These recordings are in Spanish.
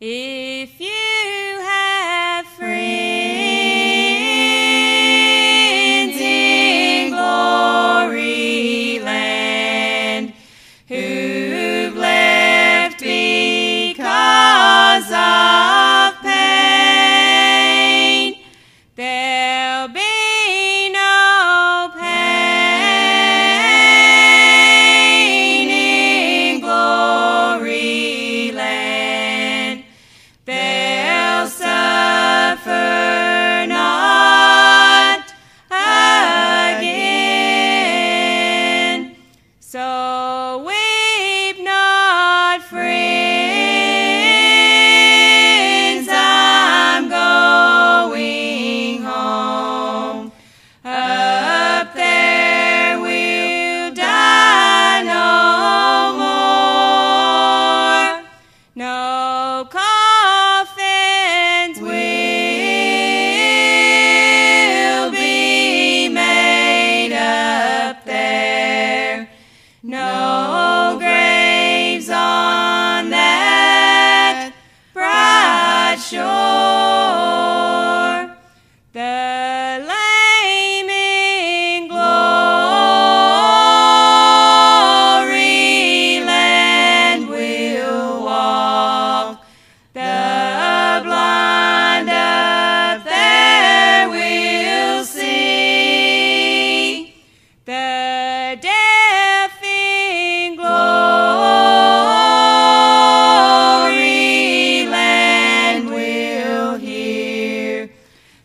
If you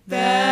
That